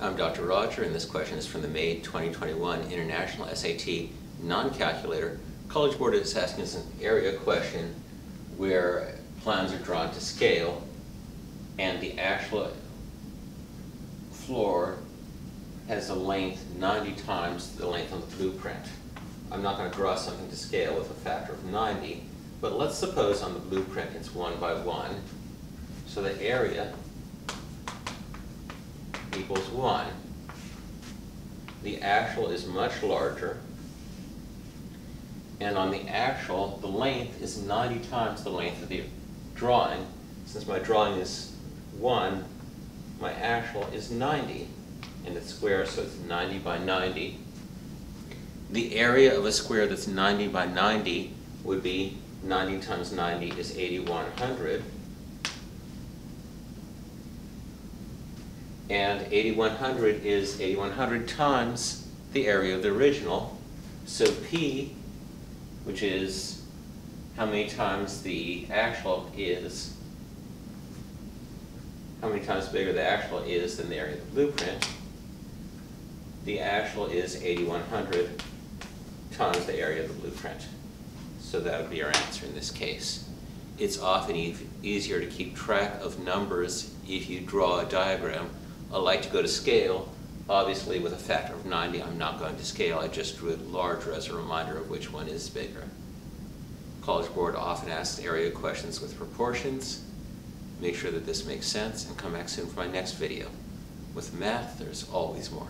I'm Dr. Roger, and this question is from the May 2021 International SAT Non-Calculator. College Board is asking us an area question where plans are drawn to scale and the actual floor has a length 90 times the length on the blueprint. I'm not going to draw something to scale with a factor of 90, but let's suppose on the blueprint it's one by one. So the area equals 1. The actual is much larger. And on the actual, the length is 90 times the length of the drawing. Since my drawing is 1, my actual is 90. And it's square, so it's 90 by 90. The area of a square that's 90 by 90 would be 90 times 90 is 8100. And 8100 is 8100 times the area of the original. So P, which is how many times the actual is, how many times bigger the actual is than the area of the blueprint, the actual is 8100 times the area of the blueprint. So that would be our answer in this case. It's often e easier to keep track of numbers if you draw a diagram I like to go to scale. Obviously, with a factor of 90, I'm not going to scale. I just drew it larger as a reminder of which one is bigger. College Board often asks area questions with proportions. Make sure that this makes sense and come back soon for my next video. With math, there's always more.